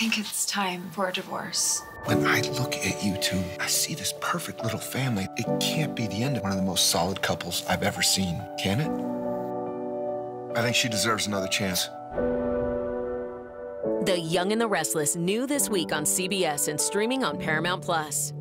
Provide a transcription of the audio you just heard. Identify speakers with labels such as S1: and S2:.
S1: think it's time for a divorce.
S2: When I look at you two, I see this perfect little family. It can't be the end of one of the most solid couples I've ever seen, can it? I think she deserves another chance.
S3: The Young and the Restless, new this week on CBS and streaming on Paramount Plus.